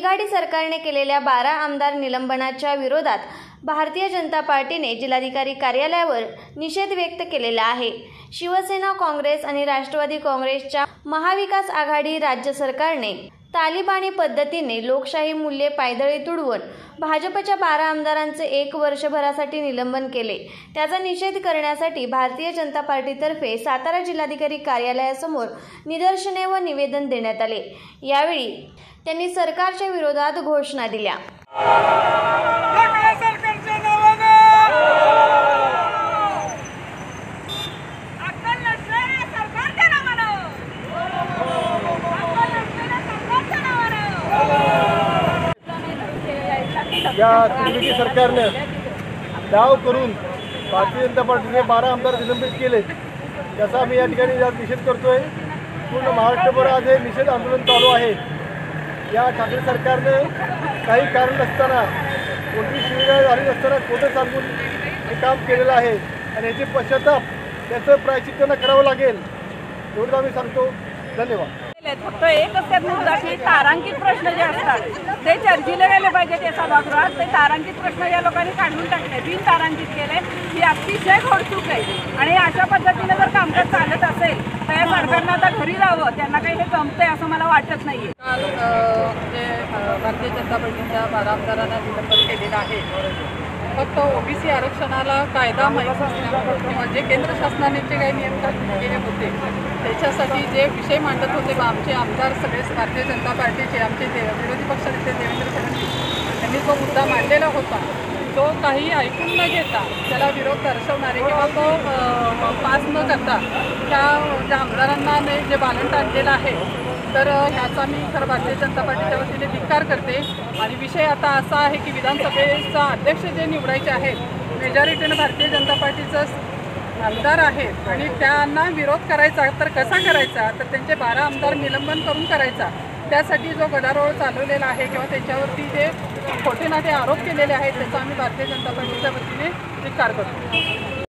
बिघाडी सरकारने केलेल्या बारा आमदार निलंबनाच्या विरोधात भारतीय जनता पार्टीने जिल्हाधिकारी कार्यालयावर निषेध व्यक्त केलेला आहे. शिवसेना काँग्रेस आणि राष्ट्रवादी काँग्रेसच्या महाविकास आघाडी राज्य सरकारने तालिबानी पद्धतीने लोकशाही मूल्ये पायदळी तुडवून भाजपच्या बारा आमदारांचे एक वर्षभरासाठी निलंबन केले. त्याचा निषेध करण्यासाठी भारतीय जनता पार्टीतर्फे सातारा जिल्हाधिकारी कार्यालयासमोर निदर्शने व निवेदन देण्यात आले. यावेळी त्यांनी सरकारच्या विरोधात घोषणा दिल्या. या त्रिवेदी सरकारनं डाव करून भारतीय जनता पार्टीने बारा आमदार निलंबित केले. त्याचा आम्ही या ठिकाणी आज निषेध करतोय. पूर्ण महाराष्ट्रभर आज हे निषेध आंदोलन चालू आहे. या ठाकरे सरकारनं काही कारण नसताना कोणती सुविधा झाली नसताना खोटं सांगून हे काम केलेलं आहे. आणि याचे पश्चाताप त्याचं प्रायचित त्यांना करावं लागेल एवढं आम्ही सांगतो. धन्यवाद. फक्त एकच त्यात मुद्दा की तारांकित प्रश्न जे असतात ते चर्चेला गेले पाहिजेत या सभागृहात ते तारांकित प्रश्न या लोकांनी काढून टाकले. बिन तारांकित केले. ही अतिशय घोडचूक आहे. आणि अशा पद्धतीने जर कामकाज चालत असेल तर या सरकारनं आता घरी जावं. त्यांना काही हे जमतंय असं मला वाटत नाहीये. काल म्हणजे, भारतीय जनता पार्टीच्या बारा आमदारांना निलंबन केलेलं आहे. फक्त ओबीसी आरक्षणाला कायदा माहीत नसल्यामुळे किंवा जे केंद्र शासनाने जे काही नियम केले होते त्याच्यासाठी जे विषय मांडत होते बा आमचे आमदार सगळेच भारतीय जनता पार्टीचे आमचे दे विरोधी पक्षनेते देवेंद्र फडणवीस यांनी जो मुद्दा मांडलेला होता तो काही ऐकून न घेता त्याला विरोध दर्शवणारे किंवा तो पास न करता त्या ज्या आमदारांना जे बालंट आणलेलं आहे तर ह्याचा मी खरं भारतीय जनता पार्टीच्या वतीने धिक्कार करते. आणि विषय आता असा आहे की विधानसभेचा अध्यक्ष जे निवडायचे आहेत मेजॉरिटीनं भारतीय जनता पार्टीचं आमदार आहेत. आणि त्यांना विरोध करायचा तर कसा करायचा? तर त्यांचे बारा आमदार निलंबन करून करायचा. त्यासाठी जो गदारोळ चालवलेला आहे किंवा त्याच्यावरती जे खोटे ते आरोप केलेले आहेत त्याचा आम्ही भारतीय जनता पार्टीच्या वतीने धिक्कार करतो.